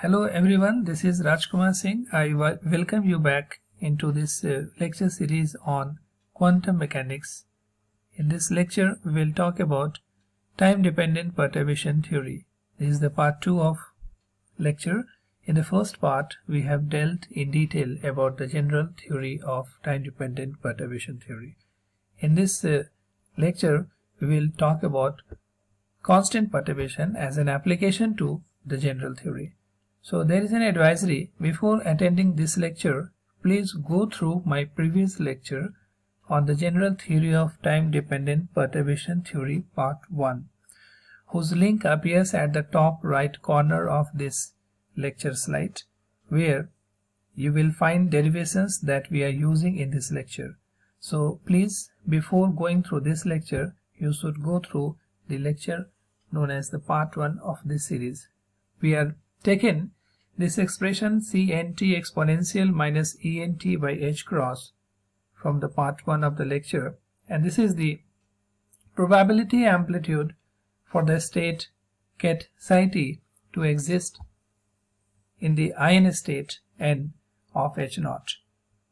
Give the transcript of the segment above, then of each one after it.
Hello everyone, this is Rajkumar Singh. I welcome you back into this uh, lecture series on quantum mechanics. In this lecture, we will talk about time-dependent perturbation theory. This is the part 2 of lecture. In the first part, we have dealt in detail about the general theory of time-dependent perturbation theory. In this uh, lecture, we will talk about constant perturbation as an application to the general theory. So there is an advisory before attending this lecture please go through my previous lecture on the general theory of time dependent perturbation theory part 1 whose link appears at the top right corner of this lecture slide where you will find derivations that we are using in this lecture. So please before going through this lecture you should go through the lecture known as the part 1 of this series. We are taken this expression Cnt exponential minus Ent by h cross from the part 1 of the lecture and this is the probability amplitude for the state ket psi t to exist in the in state n of h naught.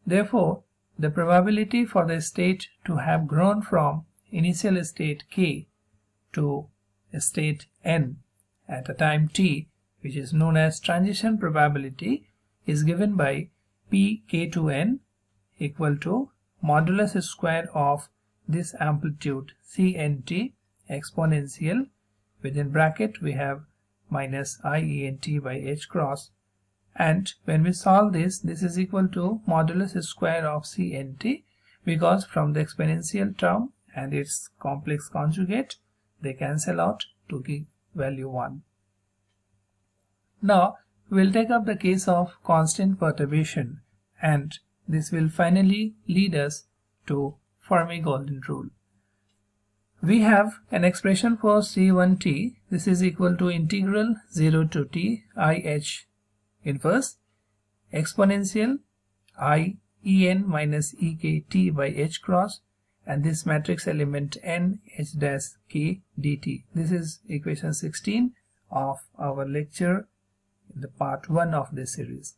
Therefore, the probability for the state to have grown from initial state k to state n at a time t which is known as transition probability is given by pk2n equal to modulus square of this amplitude cnt exponential. Within bracket we have minus ient by h cross. And when we solve this this is equal to modulus square of cnt because from the exponential term and its complex conjugate they cancel out to give value 1 now we'll take up the case of constant perturbation and this will finally lead us to Fermi golden rule. We have an expression for C1t. This is equal to integral 0 to t i h inverse exponential i en minus ek t by h cross and this matrix element n h dash k dt. This is equation 16 of our lecture the part 1 of this series.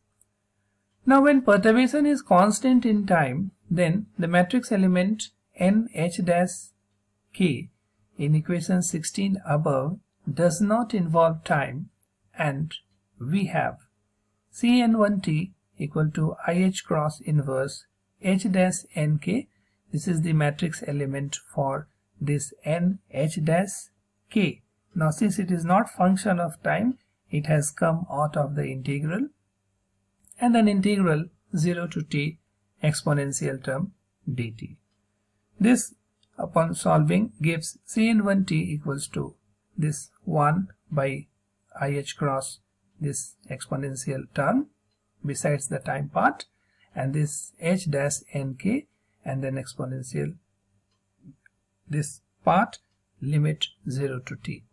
Now when perturbation is constant in time, then the matrix element nh dash k in equation 16 above does not involve time and we have cn1t equal to ih cross inverse h dash nk. This is the matrix element for this n h dash k. Now since it is not function of time, it has come out of the integral and an integral 0 to t exponential term dt. This upon solving gives cn1t equals to this 1 by ih cross this exponential term besides the time part and this h dash nk and then exponential this part limit 0 to t.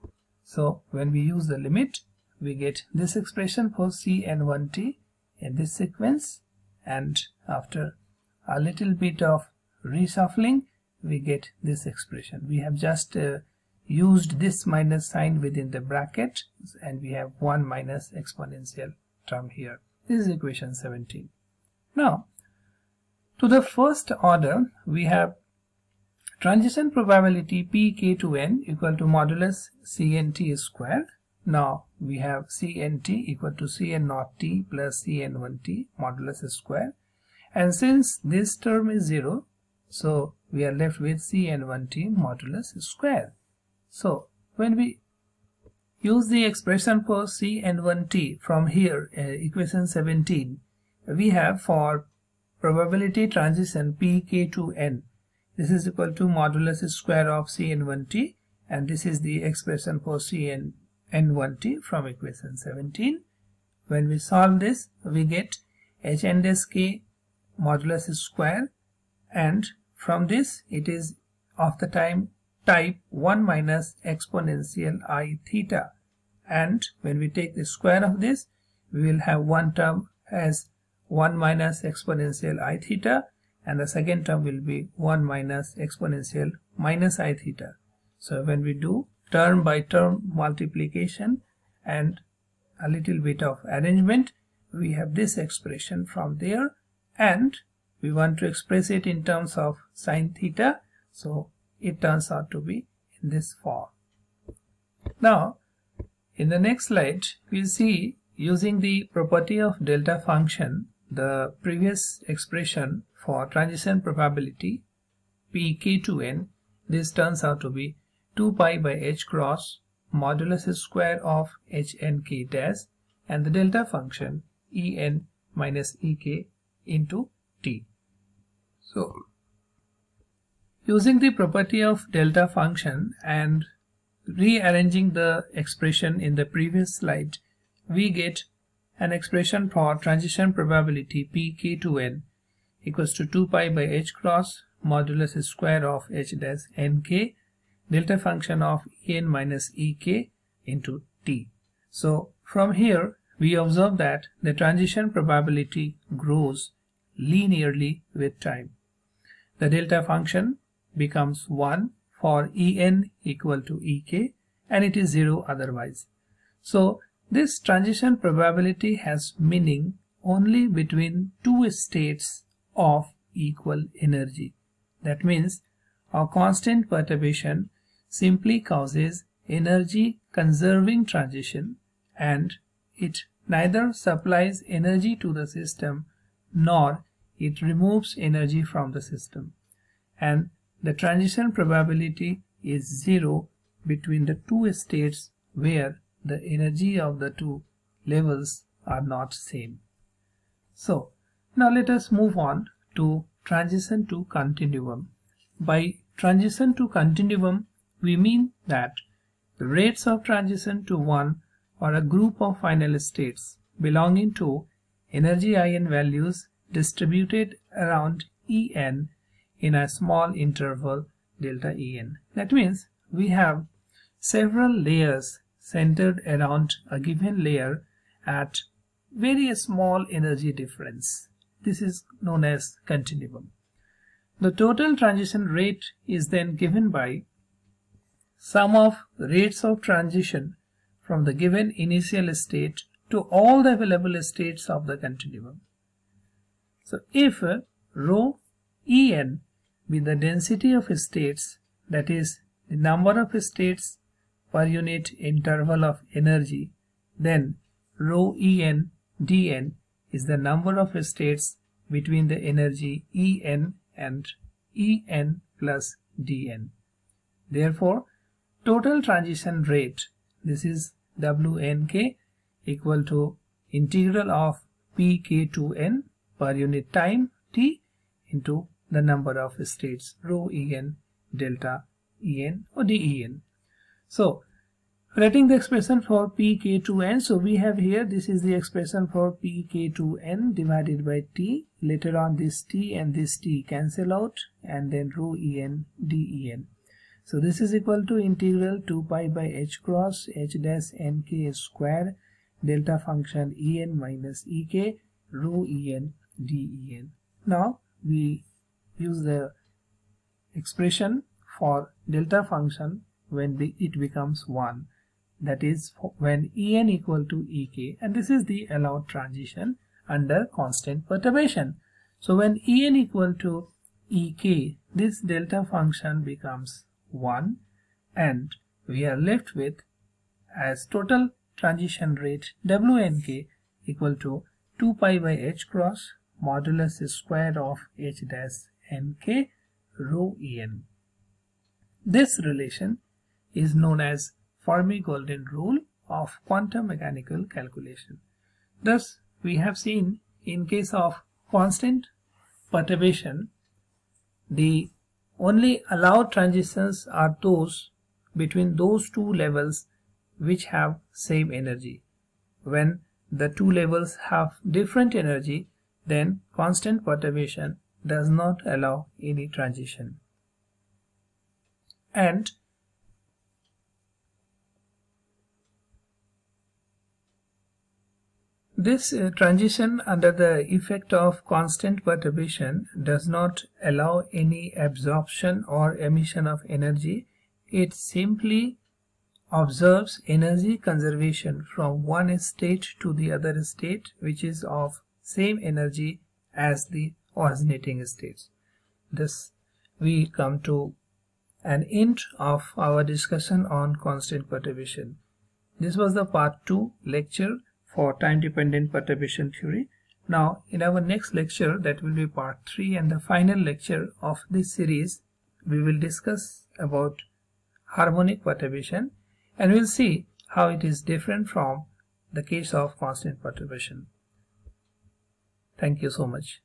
So when we use the limit we get this expression for c and 1t in this sequence. And after a little bit of reshuffling we get this expression. We have just uh, used this minus sign within the bracket and we have 1 minus exponential term here. This is equation 17 now to the first order we have transition probability pk to n equal to modulus cnt square now we have Cnt equal to Cn naught t plus Cn1t modulus square and since this term is 0 so we are left with Cn1t modulus square. So when we use the expression for Cn1t from here uh, equation 17 we have for probability transition pk to n this is equal to modulus square of Cn1t and this is the expression for Cn n1t from equation 17. When we solve this, we get h n dash k modulus square and from this it is of the time type 1 minus exponential i theta and when we take the square of this we will have one term as 1 minus exponential i theta and the second term will be 1 minus exponential minus i theta. So when we do term by term multiplication and a little bit of arrangement we have this expression from there. And we want to express it in terms of sine theta. So it turns out to be in this form. Now in the next slide we see using the property of delta function the previous expression for transition probability pk2n this turns out to be 2 pi by h cross modulus square of h n k dash and the delta function en minus ek into t. So using the property of delta function and rearranging the expression in the previous slide we get an expression for transition probability pk2n equals to 2 pi by h cross modulus square of h dash nk delta function of en minus ek into t. So from here we observe that the transition probability grows linearly with time. The delta function becomes 1 for en equal to ek and it is 0 otherwise. So this transition probability has meaning only between two states of equal energy. That means a constant perturbation simply causes energy conserving transition and it neither supplies energy to the system nor it removes energy from the system and the transition probability is zero between the two states where the energy of the two levels are not same. So now let us move on to transition to continuum. By transition to continuum we mean that the rates of transition to one or a group of final states belonging to energy eigenvalues distributed around En in a small interval delta En. That means we have several layers centered around a given layer at very small energy difference. This is known as continuum. The total transition rate is then given by sum of rates of transition from the given initial state to all the available states of the continuum. So if rho En be the density of states that is the number of states per unit interval of energy then rho En dn is the number of states between the energy En and En plus dn. Therefore total transition rate this is wnk equal to integral of pk2n per unit time t into the number of states rho en delta en or den. So writing the expression for pk2n so we have here this is the expression for pk2n divided by t later on this t and this t cancel out and then rho en den so this is equal to integral 2 pi by h cross h dash nk square delta function en minus ek rho en den. Now we use the expression for delta function when it becomes 1 that is when en equal to ek and this is the allowed transition under constant perturbation. So when en equal to ek this delta function becomes 1 and we are left with as total transition rate Wnk equal to 2 pi by h cross modulus square of h dash nk rho en. This relation is known as Fermi-Golden rule of quantum mechanical calculation. Thus, we have seen in case of constant perturbation, the only allowed transitions are those between those two levels which have same energy. When the two levels have different energy, then constant perturbation does not allow any transition. And This uh, transition under the effect of constant perturbation does not allow any absorption or emission of energy. It simply observes energy conservation from one state to the other state which is of same energy as the originating states. Thus we come to an end of our discussion on constant perturbation. This was the part 2 lecture for time dependent perturbation theory. Now in our next lecture that will be part 3 and the final lecture of this series we will discuss about harmonic perturbation and we'll see how it is different from the case of constant perturbation. Thank you so much.